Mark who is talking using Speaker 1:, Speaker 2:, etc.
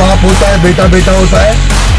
Speaker 1: बाप होता है बेटा बेटा होता है।